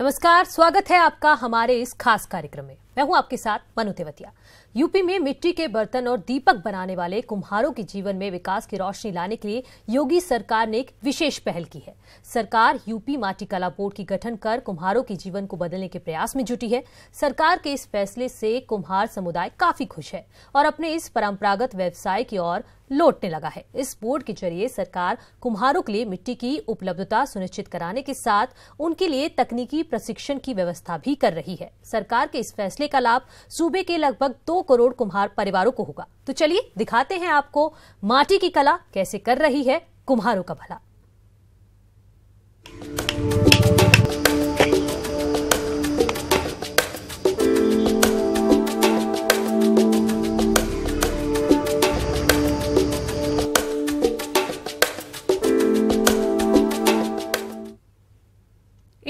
नमस्कार स्वागत है आपका हमारे इस खास कार्यक्रम में। मैं हूँ आपके साथ मनु तेवतिया। यूपी में मिट्टी के बर्तन और दीपक बनाने वाले कुम्हारों के जीवन में विकास की रोशनी लाने के लिए योगी सरकार ने एक विशेष पहल की है। सरकार यूपी माटी कला बोर्ड की गठन कर कुम्हारों के जीवन को बदलने के प्रयास में जुटी है। सरकार के इस फैसले से कुम्हार समुदाय काफ़ी खुश है और अपने इस परंपरागत व्यवसाय की ओर लौटने लगा है। इस बोर्ड के ज़रिए सरकार कुम्हारों के लिए मिट्टी की उपलब्धता सुनिश्चित कराने के साथ उनके लिए तकनीकी प्रशिक्षण की व्यवस्था भी कर रही है। सरकार के इस फैसले का लाभ सूबे के लगभग दो करोड़ कुम्हार परिवारों को होगा। तो चलिए, दिखाते हैं आपको माटी की कला कैसे कर रही है कुम्हारों का भला।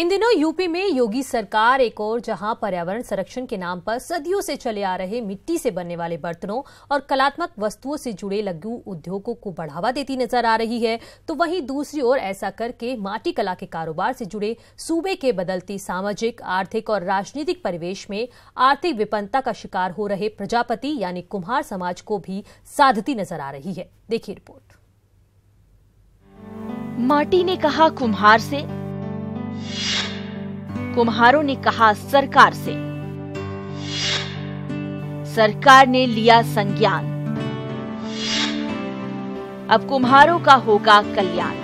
इन दिनों यूपी में योगी सरकार एक और जहाँ पर्यावरण संरक्षण के नाम पर सदियों से चले आ रहे मिट्टी से बनने वाले बर्तनों और कलात्मक वस्तुओं से जुड़े लघु उद्योगों को बढ़ावा देती नज़र आ रही है तो वहीं दूसरी ओर ऐसा करके माटी कला के कारोबार से जुड़े सूबे के बदलती सामाजिक, आर्थिक और राजनीतिक परिवेश में आर्थिक विपन्नता का शिकार हो रहे प्रजापति यानी कुम्हार समाज को भी साधती नज़र आ रही है। देखिए रिपोर्ट। माटी ने कहा कुम्हार से कुम्हारों ने कहा, सरकार से। सरकार ने लिया संज्ञान। अब कुम्हारों का होगा कल्याण।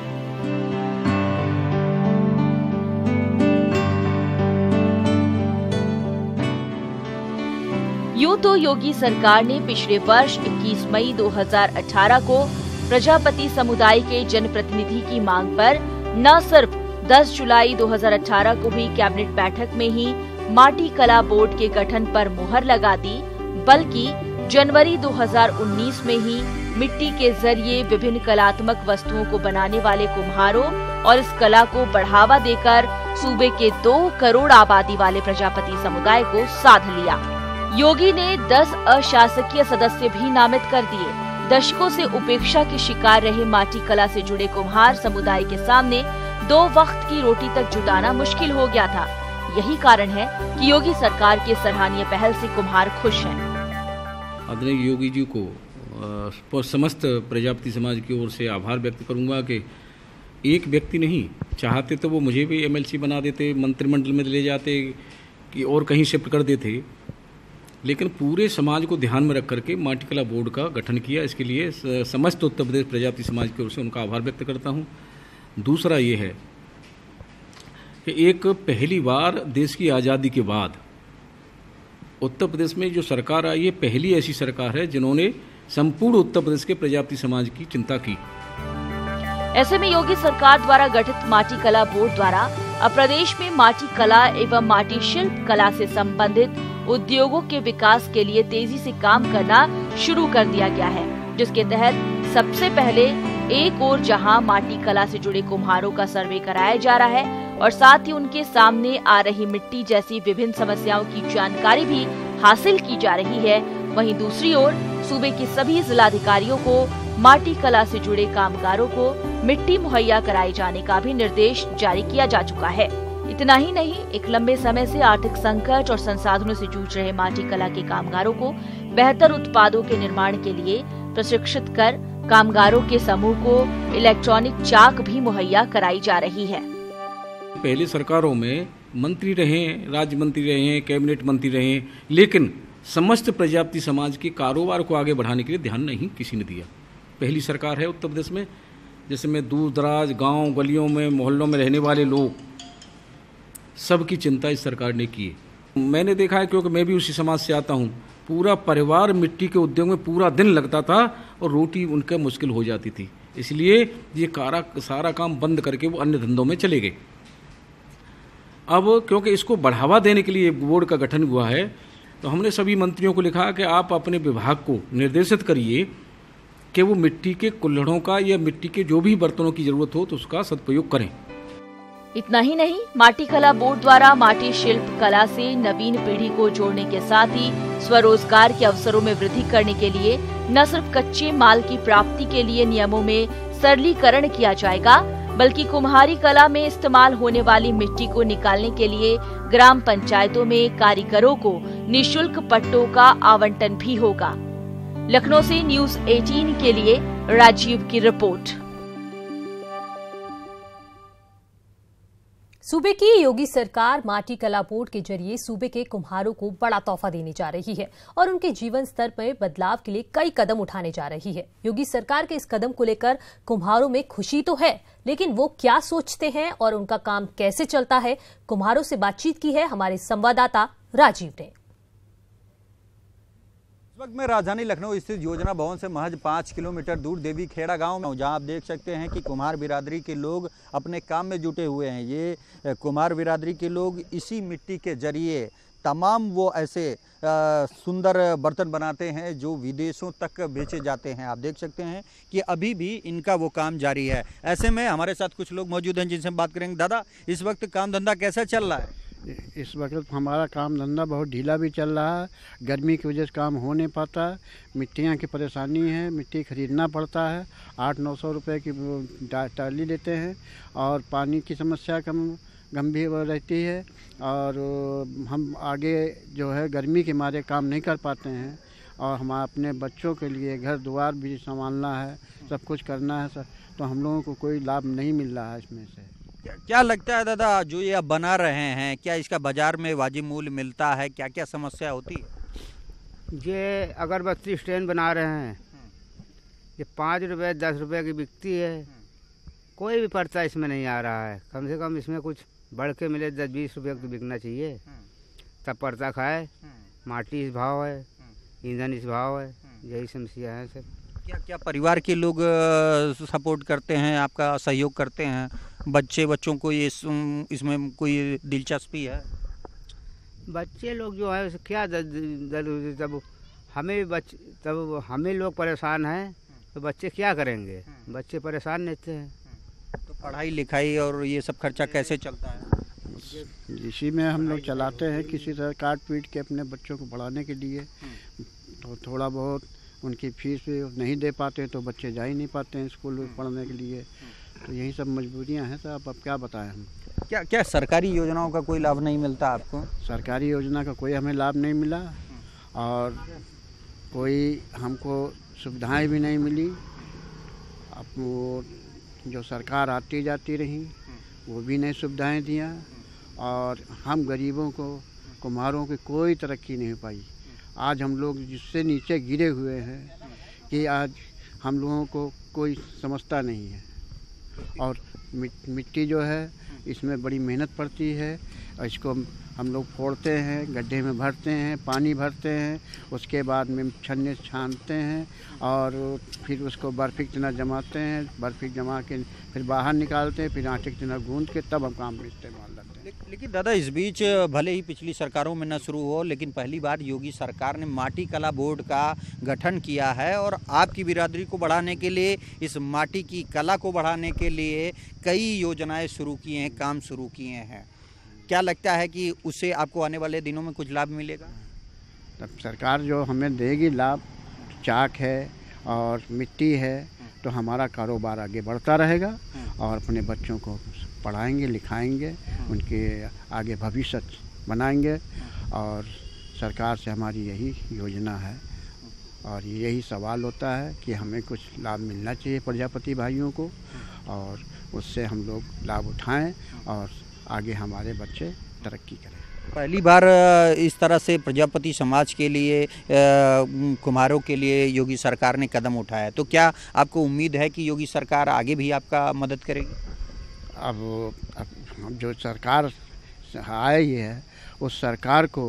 यूँ तो योगी सरकार ने पिछले वर्ष 21 मई 2018 को प्रजापति समुदाय के जनप्रतिनिधि की मांग पर न सिर्फ़ 10 जुलाई 2018 को हुई कैबिनेट बैठक में ही माटी कला बोर्ड के गठन पर मुहर लगा दी, बल्कि जनवरी 2019 में ही मिट्टी के ज़रिए विभिन्न कलात्मक वस्तुओं को बनाने वाले कुम्हारों और इस कला को बढ़ावा देकर सूबे के दो करोड़ आबादी वाले प्रजापति समुदाय को साध लिया। योगी ने 10 अशासकीय सदस्य भी नामित कर दिए। दशकों से उपेक्षा के शिकार रहे माटी कला से जुड़े कुम्हार समुदाय के सामने दो वक्त की रोटी तक जुटाना मुश्किल हो गया था। यही कारण है कि योगी सरकार के सराहनीय पहल से कुम्हार खुश हैं। आदरणीय योगी जी को समस्त प्रजापति समाज की ओर से आभार व्यक्त करूँगा कि एक व्यक्ति नहीं, चाहते तो वो मुझे भी एमएलसी बना देते, मंत्रिमंडल में ले जाते, कि और कहीं शिफ्ट कर देते। लेकिन पूरे समाज को ध्यान में रख करके माटी कला बोर्ड का गठन किया, इसके लिए समस्त उत्तर प्रदेश प्रजापति समाज की ओर से उनका आभार व्यक्त करता हूँ। दूसरा ये है कि एक पहली बार देश की आज़ादी के बाद उत्तर प्रदेश में जो सरकार आई है पहली ऐसी सरकार है जिन्होंने संपूर्ण उत्तर प्रदेश के प्रजापति समाज की चिंता की। ऐसे में योगी सरकार द्वारा गठित माटी कला बोर्ड द्वारा अब प्रदेश में माटी कला एवं माटी शिल्प कला से संबंधित उद्योगों के विकास के लिए तेज़ी से काम करना शुरू कर दिया गया है, जिसके तहत सबसे पहले एक और जहाँ माटी कला से जुड़े कुम्हारों का सर्वे कराया जा रहा है और साथ ही उनके सामने आ रही मिट्टी जैसी विभिन्न समस्याओं की जानकारी भी हासिल की जा रही है। वहीं दूसरी ओर, सूबे के सभी जिलाधिकारियों को, माटी कला से जुड़े कामगारों को मिट्टी मुहैया कराए जाने का भी निर्देश जारी किया जा चुका है। इतना ही नहीं, एक लंबे समय से आर्थिक संकट और संसाधनों से जूझ रहे माटी कला के कामगारों को बेहतर उत्पादों के निर्माण के लिए प्रशिक्षित कर कामगारों के समूह को इलेक्ट्रॉनिक चाक भी मुहैया कराई जा रही है। पहले सरकारों में मंत्री रहे, राज्य मंत्री रहे, कैबिनेट मंत्री रहे, लेकिन समस्त प्रजापति समाज के कारोबार को आगे बढ़ाने के लिए ध्यान नहीं किसी ने दिया। पहली सरकार है उत्तर प्रदेश में जैसे में दूर दराज, गाँव, गलियों में, मोहल्लों में रहने वाले लोग, सबकी चिंता इस सरकार ने की मैंने देखा है, क्योंकि मैं भी उसी समाज से आता हूँ पूरा परिवार मिट्टी के उद्योग में पूरा दिन लगता था और रोटी उनके मुश्किल हो जाती थी। इसलिए ये कारा सारा काम बंद करके वो अन्य धंधों में चले गए। अब क्योंकि इसको बढ़ावा देने के लिए बोर्ड का गठन हुआ है तो हमने सभी मंत्रियों को लिखा कि आप अपने विभाग को निर्देशित करिए कि वो मिट्टी के कुल्हड़ों का या मिट्टी के जो भी बर्तनों की ज़रूरत हो तो उसका सदुपयोग करें। इतना ही नहीं, माटी कला बोर्ड द्वारा माटी शिल्प कला से नवीन पीढ़ी को जोड़ने के साथ ही स्वरोजगार के अवसरों में वृद्धि करने के लिए न सिर्फ़ कच्चे माल की प्राप्ति के लिए नियमों में सरलीकरण किया जाएगा, बल्कि कुम्हारी कला में इस्तेमाल होने वाली मिट्टी को निकालने के लिए ग्राम पंचायतों में कारीगरों को निशुल्क पट्टों का आवंटन भी होगा। लखनऊ से न्यूज़ 18 के लिए राजीव की रिपोर्ट। सूबे की योगी सरकार माटी कला बोर्ड के ज़रिए सूबे के कुम्हारों को बड़ा तोहफा देने जा रही है और उनके जीवन स्तर पर बदलाव के लिए कई कदम उठाने जा रही है। योगी सरकार के इस कदम को लेकर कुम्हारों में खुशी तो है, लेकिन वो क्या सोचते हैं और उनका काम कैसे चलता है? कुम्हारों से बातचीत की है हमारे संवाददाता राजीव ने। वक्त मैं राजधानी लखनऊ स्थित योजना भवन से महज पाँच किलोमीटर दूर देवी खेड़ा गाँव में जहाँ आप देख सकते हैं कि कुम्हार बिरादरी के लोग अपने काम में जुटे हुए हैं। ये कुम्हार बिरादरी के लोग इसी मिट्टी के ज़रिए तमाम वो ऐसे सुंदर बर्तन बनाते हैं जो विदेशों तक बेचे जाते हैं। आप देख सकते हैं कि अभी भी इनका वो काम जारी है। ऐसे में हमारे साथ कुछ लोग मौजूद हैं जिनसे बात करेंगे। दादा, इस वक्त काम धंधा कैसा चल रहा है? इस वक्त हमारा काम धंधा बहुत ढीला भी चल रहा है। गर्मी की वजह से काम हो नहीं पाता। मिट्टियाँ की परेशानी है, मिट्टी खरीदना पड़ता है। आठ नौ सौ रुपये की टाली लेते हैं और पानी की समस्या कम, गंभीर रहती है और हम आगे जो है गर्मी के मारे काम नहीं कर पाते हैं और हम अपने बच्चों के लिए घर द्वार भी संभालना है, सब कुछ करना है तो हम लोगों को कोई लाभ नहीं मिल रहा है इसमें से। क्या, लगता है दादा जो ये आप बना रहे हैं क्या इसका बाज़ार में वाजिब मूल्य मिलता है? क्या क्या समस्या होती है? ये अगरबत्ती स्टैंड बना रहे हैं ये पाँच रुपये दस रुपये की बिकती है। कोई भी पर्चा इसमें नहीं आ रहा है। कम से कम इसमें कुछ बढ़ के मिले दस बीस रुपये तो बिकना चाहिए। तब पर्चा खाए। माटी इस भाव है ईंधन इस भाव है यही समस्या है सर क्या क्या परिवार के लोग सपोर्ट करते हैं आपका सहयोग करते हैं? बच्चे बच्चों को ये इसमें कोई दिलचस्पी है? बच्चे लोग जो है क्या जब हमें बच तब हमें लोग परेशान हैं तो बच्चे क्या करेंगे? बच्चे परेशान रहते हैं। तो पढ़ाई लिखाई और ये सब खर्चा कैसे चलता है? इसी में हम लोग चलाते हैं किसी तरह काट पीट के अपने बच्चों को पढ़ाने के लिए तो थोड़ा बहुत उनकी फ़ीस भी नहीं दे पाते तो बच्चे जा ही नहीं पाते हैं स्कूल में पढ़ने के लिए। तो यही सब मजबूरियाँ हैं तो आप अब क्या बताएँ हम? क्या क्या सरकारी योजनाओं का कोई लाभ नहीं मिलता आपको? सरकारी योजना का कोई हमें लाभ नहीं मिला और कोई हमको सुविधाएँ भी नहीं मिली। अब वो जो सरकार आती जाती रही वो भी नहीं सुविधाएँ दिया और हम गरीबों को कुम्हारों की कोई तरक्की नहीं हो पाई। आज हम लोग जिससे नीचे गिरे हुए हैं कि आज हम लोगों को कोई समझता नहीं है। और मिट्टी जो है, इसमें बड़ी मेहनत पड़ती है। इसको हम लोग फोड़ते हैं, गड्ढे में भरते हैं, पानी भरते हैं, उसके बाद में छन्ने छानते हैं और फिर उसको बर्फ़ी की जमाते हैं। बर्फ़ी जमा के फिर बाहर निकालते हैं, फिर आटे की तरह गूंद के तब हम काम में इस्तेमाल लेकिन दादा इस बीच भले ही पिछली सरकारों में न शुरू हो लेकिन पहली बार योगी सरकार ने माटी कला बोर्ड का गठन किया है और आपकी बिरादरी को बढ़ाने के लिए इस माटी की कला को बढ़ाने के लिए कई योजनाएँ शुरू किए हैं काम शुरू किए हैं। क्या लगता है कि उससे आपको आने वाले दिनों में कुछ लाभ मिलेगा? तब सरकार जो हमें देगी लाभ चाक है और मिट्टी है तो हमारा कारोबार आगे बढ़ता रहेगा और अपने बच्चों को पढ़ाएँगे लिखाएँगे उनके आगे भविष्य बनाएँगे और सरकार से हमारी यही योजना है। और यही सवाल होता है कि हमें कुछ लाभ मिलना चाहिए प्रजापति भाइयों को और उससे हम लोग लाभ उठाएँ और आगे हमारे बच्चे तरक्की करें। पहली बार इस तरह से प्रजापति समाज के लिए कुम्हारों के लिए योगी सरकार ने कदम उठाया तो क्या आपको उम्मीद है कि योगी सरकार आगे भी आपका मदद करेगी? अब, जो सरकार आई है उस सरकार को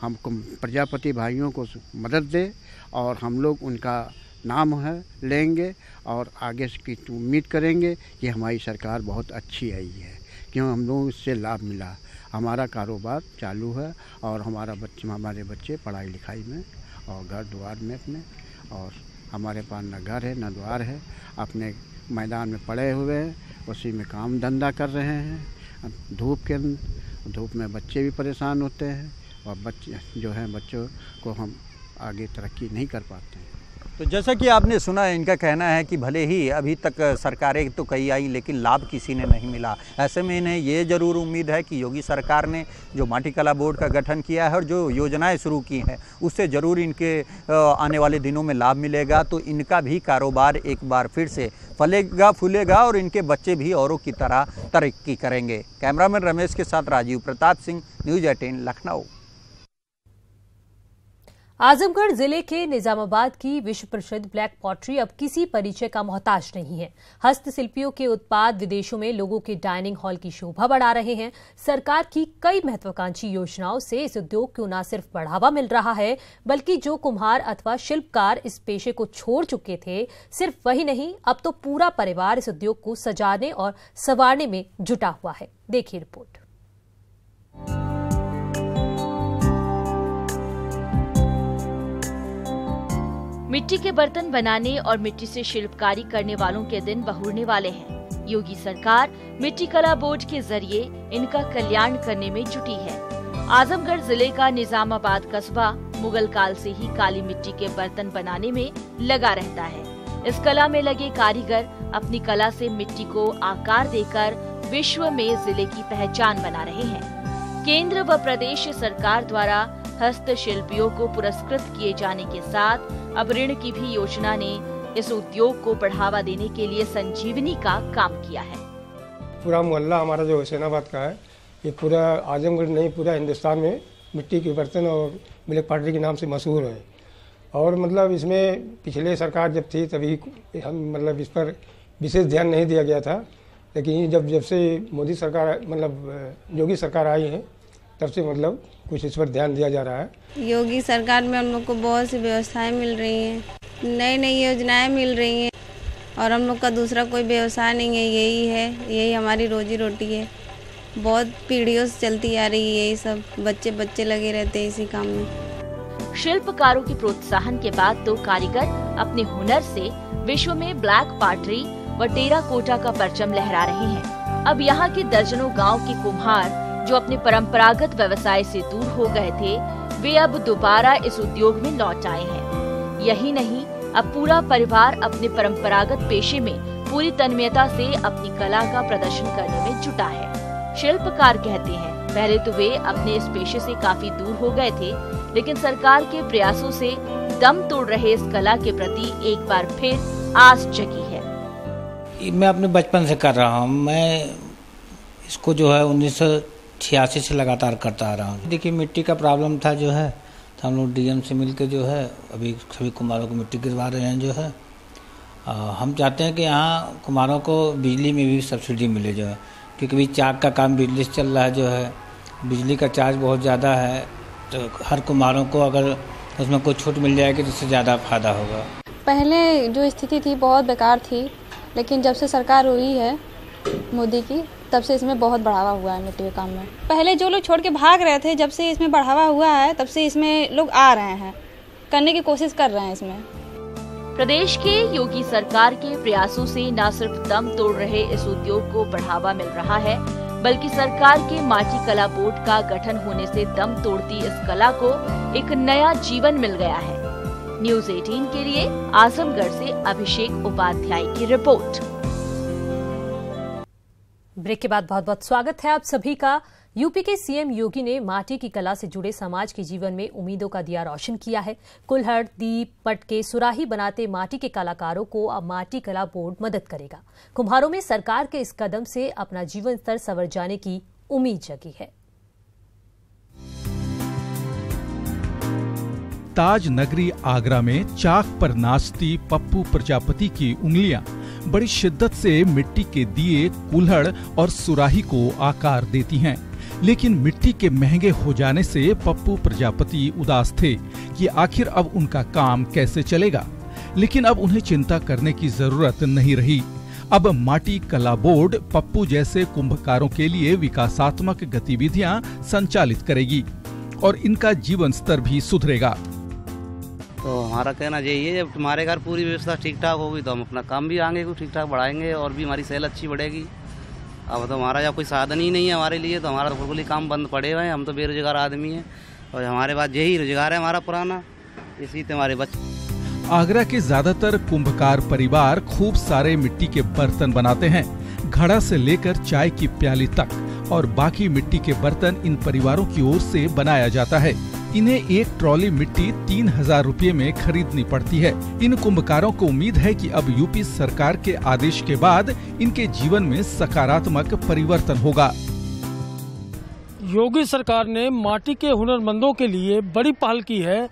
हम प्रजापति भाइयों को मदद दे और हम लोग उनका नाम है लेंगे और आगे की उम्मीद करेंगे कि हमारी सरकार बहुत अच्छी आई है। क्यों? हम लोगों इससे लाभ मिला। हमारा कारोबार चालू है और हमारा बच्चे हमारे बच्चे पढ़ाई लिखाई में और घर द्वार में अपने और हमारे पास न घर है न द्वार है। अपने मैदान में पड़े हुए हैं उसी में काम धंधा कर रहे हैं। धूप के धूप में बच्चे भी परेशान होते हैं और बच्चे, जो हैं बच्चों को हम आगे तरक्की नहीं कर पाते हैं। तो जैसा कि आपने सुना है इनका कहना है कि भले ही अभी तक सरकारें तो कई आई, लेकिन लाभ किसी ने नहीं मिला। ऐसे में इन्हें ये ज़रूर उम्मीद है कि योगी सरकार ने जो माटी कला बोर्ड का गठन किया है और जो योजनाएँ शुरू की हैं, उससे ज़रूर इनके आने वाले दिनों में लाभ मिलेगा। तो इनका भी कारोबार एक बार फिर से फलेगा, फूलेगा और इनके बच्चे भी औरों की तरह तरक्की करेंगे। कैमरामैन रमेश के साथ राजीव प्रताप सिंह, न्यूज़ एटीन, लखनऊ। आजमगढ़ ज़िले के निजामाबाद की विश्व प्रसिद्ध ब्लैक पॉटरी अब किसी परिचय का मोहताज नहीं है। हस्तशिल्पियों के उत्पाद विदेशों में लोगों के डाइनिंग हॉल की शोभा बढ़ा रहे हैं। सरकार की कई महत्वाकांक्षी योजनाओं से इस उद्योग को न सिर्फ़ बढ़ावा मिल रहा है, बल्कि जो कुम्हार अथवा शिल्पकार इस पेशे को छोड़ चुके थे, सिर्फ़ वही नहीं, अब तो पूरा परिवार इस उद्योग को सजाने और संवारने में जुटा हुआ है। देखिए रिपोर्ट। मिट्टी के बर्तन बनाने और मिट्टी से शिल्पकारी करने वालों के दिन बहुरने वाले हैं। योगी सरकार मिट्टी कला बोर्ड के ज़रिए इनका कल्याण करने में जुटी है। आजमगढ़ ज़िले का निजामाबाद कस्बा मुगल काल से ही काली मिट्टी के बर्तन बनाने में लगा रहता है। इस कला में लगे कारीगर अपनी कला से मिट्टी को आकार देकर विश्व में ज़िले की पहचान बना रहे हैं। केंद्र व प्रदेश सरकार द्वारा हस्तशिल्पियों को पुरस्कृत किए जाने के साथ, अब ऋण की भी योजना ने इस उद्योग को बढ़ावा देने के लिए संजीवनी का काम किया है। पूरा मोहल्ला हमारा जो हुसैनाबाद का है, ये पूरा आजमगढ़ नहीं, पूरा हिंदुस्तान में मिट्टी के बर्तन और ब्लैक पार्टी के नाम से मशहूर है। और मतलब इसमें पिछले सरकार जब थी, तभी हम मतलब इस पर विशेष ध्यान नहीं दिया गया था। लेकिन जब जब से मोदी सरकार मतलब योगी सरकार आई है तब से मतलब कुछ इस पर ध्यान दिया जा रहा है। योगी सरकार में हम लोग को बहुत सी व्यवस्थाएँ मिल रही हैं। नई नई योजनाएँ मिल रही हैं और हम लोग का दूसरा कोई व्यवसाय नहीं है यही है यही हमारी रोजी रोटी है। बहुत पीढ़ियों से चलती आ रही है यही सब बच्चे बच्चे लगे रहते हैं इसी काम में। शिल्पकारों के प्रोत्साहन के बाद दो कारीगर अपने हुनर से विश्व में ब्लैक पार्टरी व टेरा कोटा का परचम लहरा रहे हैं। अब यहाँ के दर्जनों गाँव के कुम्हार जो अपने परंपरागत व्यवसाय से दूर हो गए थे, वे अब दोबारा इस उद्योग में लौट आए हैं। यही नहीं, अब पूरा परिवार अपने परंपरागत पेशे में पूरी तन्मयता से अपनी कला का प्रदर्शन करने में जुटा है। शिल्पकार कहते हैं, पहले तो वे अपने इस पेशे से काफ़ी दूर हो गए थे, लेकिन सरकार के प्रयासों से दम तोड़ रहे इस कला के प्रति एक बार फिर आस जगी है। मैं अपने बचपन से कर रहा हूँ। मैं इसको जो है उन्नीस छियासी से लगातार करता आ रहा हूँ। देखिए मिट्टी का प्रॉब्लम था जो है तो हम लोग डीएम से मिल जो है अभी सभी कुमारों को मिट्टी गिरवा रहे हैं जो है। आ, हम चाहते हैं कि यहाँ कुमारों को बिजली में भी सब्सिडी मिले जो है क्योंकि अभी चाक का काम बिजली से चल रहा है जो है। बिजली का चार्ज बहुत ज़्यादा है तो हर कुमारों को अगर उसमें कोई छूट मिल जाएगी तो उससे ज़्यादा फ़ायदा होगा। पहले जो स्थिति थी बहुत बेकार थी लेकिन जब से सरकार हुई है मोदी की तब से इसमें बहुत बढ़ावा हुआ है मिट्टी के काम में। पहले जो लोग छोड़ के भाग रहे थे, जब से इसमें बढ़ावा हुआ है, तब से इसमें लोग आ रहे हैं। करने की कोशिश कर रहे हैं इसमें। प्रदेश के योगी सरकार के प्रयासों से न सिर्फ़ दम तोड़ रहे इस उद्योग को बढ़ावा मिल रहा है, बल्कि सरकार के माटी कला बोर्ड का गठन होने से दम तोड़ती इस कला को एक नया जीवन मिल गया है। न्यूज़ 18 के लिए आजमगढ़ से अभिषेक उपाध्याय की रिपोर्ट। ब्रेक के बाद बहुत बहुत स्वागत है आप सभी का। यूपी के सीएम योगी ने माटी की कला से जुड़े समाज के जीवन में उम्मीदों का दिया रोशन किया है। कुल्हड़, दीप, पटके, सुराही बनाते माटी के कलाकारों को अब माटी कला बोर्ड मदद करेगा। कुम्हारों में सरकार के इस कदम से अपना जीवन स्तर सवर जाने की उम्मीद जगी है। ताज नगरी आगरा में चाक पर नाचती पप्पू प्रजापति की उंगलियाँ बड़ी शिद्दत से मिट्टी के दिए कुल्हड़ और सुराही को आकार देती हैं। लेकिन मिट्टी के महँगे हो जाने से पप्पू प्रजापति उदास थे कि आखिर अब उनका काम कैसे चलेगा। लेकिन अब उन्हें चिंता करने की ज़रूरत नहीं रही। अब माटी कला बोर्ड पप्पू जैसे कुंभकारों के लिए विकासात्मक गतिविधियाँ संचालित करेगी और इनका जीवन स्तर भी सुधरेगा। तो हमारा कहना यही है, जब तुम्हारे घर पूरी व्यवस्था ठीक ठाक होगी तो हम अपना काम भी आगे को ठीक ठाक बढ़ाएँगे और भी हमारी सेल अच्छी बढ़ेगी। अब तो हमारा जब कोई साधन ही नहीं है हमारे लिए तो हमारा तो बिल्कुल ही काम बंद पड़े हुए हैं। हम तो बेरोजगार आदमी हैं और हमारे पास यही रोज़गार है हमारा पुराना, इसी हमारे बच्चे आगरा के ज़्यादातर कुंभकार परिवार खूब सारे मिट्टी के बर्तन बनाते हैं। घड़ा से लेकर चाय की प्याली तक और बाकी मिट्टी के बर्तन इन परिवारों की ओर से बनाया जाता है। इन्हें एक ट्रॉली मिट्टी तीन हज़ार रूपए में खरीदनी पड़ती है। इन कुंभकारों को उम्मीद है कि अब यूपी सरकार के आदेश के बाद इनके जीवन में सकारात्मक परिवर्तन होगा। योगी सरकार ने माटी के हुनरमंदों के लिए बड़ी पहल की है।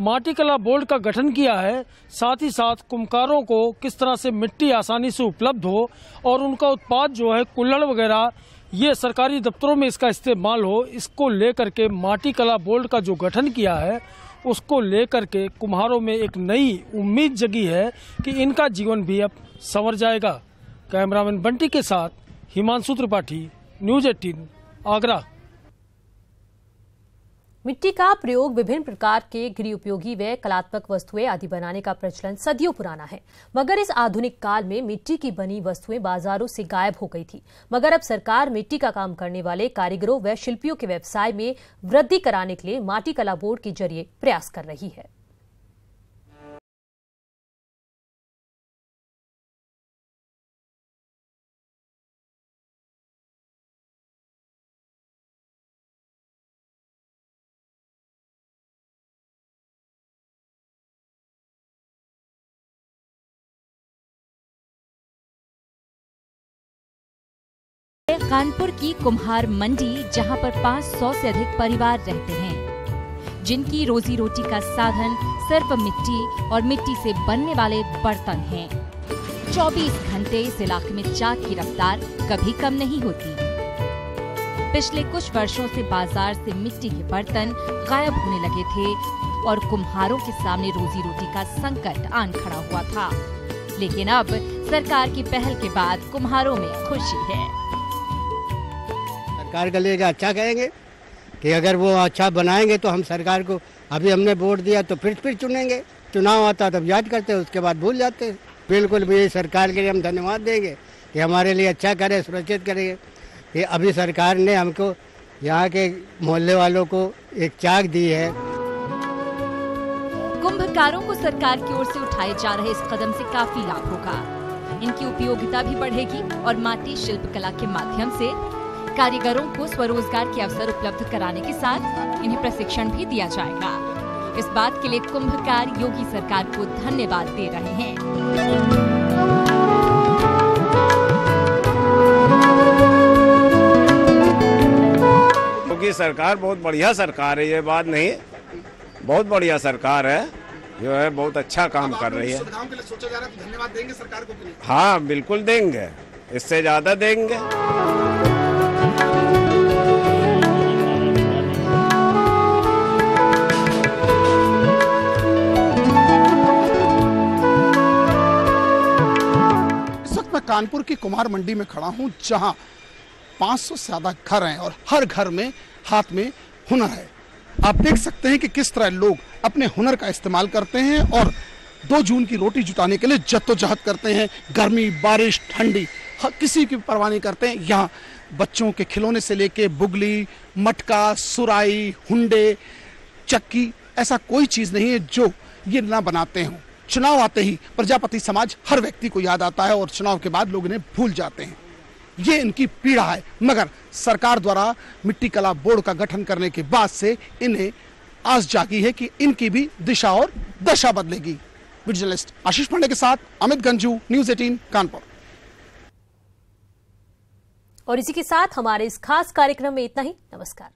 माटी कला बोर्ड का गठन किया है। साथ ही साथ कुम्कारों को किस तरह से मिट्टी आसानी से उपलब्ध हो और उनका उत्पाद जो है कुल्लड़ वगैरह ये सरकारी दफ्तरों में इसका इस्तेमाल हो, इसको लेकर के माटी कला बोर्ड का जो गठन किया है, उसको लेकर के कुम्हारों में एक नई उम्मीद जगी है कि इनका जीवन भी अब संवर जाएगा। कैमरामैन बंटी के साथ हिमांशु त्रिपाठी, न्यूज़ एटीन, आगरा। मिट्टी का प्रयोग विभिन्न प्रकार के गृह उपयोगी व कलात्मक वस्तुएँ आदि बनाने का प्रचलन सदियों पुराना है। मगर इस आधुनिक काल में मिट्टी की बनी वस्तुएँ बाजारों से गायब हो गई थी। मगर अब सरकार मिट्टी का काम करने वाले कारीगरों व शिल्पियों के व्यवसाय में वृद्धि कराने के लिए माटी कला बोर्ड के ज़रिए प्रयास कर रही है। कानपुर की कुम्हार मंडी, जहाँ पर 500 से अधिक परिवार रहते हैं। जिनकी रोजी रोटी का साधन सिर्फ़ मिट्टी और मिट्टी से बनने वाले बर्तन हैं। 24 घंटे इस इलाके में चाक की रफ्तार कभी कम नहीं होती। पिछले कुछ वर्षों से बाज़ार से मिट्टी के बर्तन गायब होने लगे थे और कुम्हारों के सामने रोजी रोटी का संकट आन खड़ा हुआ था। लेकिन अब सरकार की पहल के बाद कुम्हारों में खुशी है। सरकार का लिए अच्छा कहेंगे कि अगर वो अच्छा बनाएँगे तो हम सरकार को, अभी हमने वोट दिया तो फिर फिर चुनेंगे। चुनाव आता तब याद करते हैं, उसके बाद भूल जाते हैं। बिल्कुल भी सरकार के लिए हम धन्यवाद देंगे कि हमारे लिए अच्छा करे, सुरक्षित करेंगे कि अभी सरकार ने हमको यहाँ के मोहल्ले वालों को एक चाक दी है। कुंभकारों को सरकार की ओर से उठाए जा रहे इस कदम से काफ़ी लाभ होगा। इनकी उपयोगिता भी बढ़ेगी और माटी शिल्प कला के माध्यम से कारीगरों को स्वरोजगार के अवसर उपलब्ध कराने के साथ इन्हें प्रशिक्षण भी दिया जाएगा। इस बात के लिए कुंभकार योगी सरकार को धन्यवाद दे रहे हैं। योगी सरकार बहुत बढ़िया सरकार है ये बात नहीं बहुत बढ़िया सरकार है जो है बहुत अच्छा काम कर रही है। धन्यवाद देंगे सरकार को हाँ बिल्कुल देंगे इससे ज़्यादा देंगे। कानपुर की कुमार मंडी में खड़ा हूँ, जहाँ 500 से ज़्यादा घर हैं और हर घर में हाथ में हुनर है। आप देख सकते हैं कि किस तरह लोग अपने हुनर का इस्तेमाल करते हैं और दो जून की रोटी जुटाने के लिए जद्दोजहद करते हैं। गर्मी, बारिश, ठंडी किसी की परवाह नहीं करते हैं। यहाँ बच्चों के खिलौने से लेके बुगली, मटका, सुराई, हुंडे, चक्की, ऐसा कोई चीज़ नहीं है जो ये ना बनाते हों। चुनाव आते ही प्रजापति समाज हर व्यक्ति को याद आता है और चुनाव के बाद लोग इन्हें भूल जाते हैं। ये इनकी पीड़ा है, मगर सरकार द्वारा मिट्टी कला बोर्ड का गठन करने के बाद से इन्हें आस जागी है कि इनकी भी दिशा और दशा बदलेगी। जर्नलिस्ट आशीष पांडे के साथ अमित गंजू, न्यूज़ एटीन, कानपुर। और इसी के साथ हमारे इस खास कार्यक्रम में इतना ही। नमस्कार।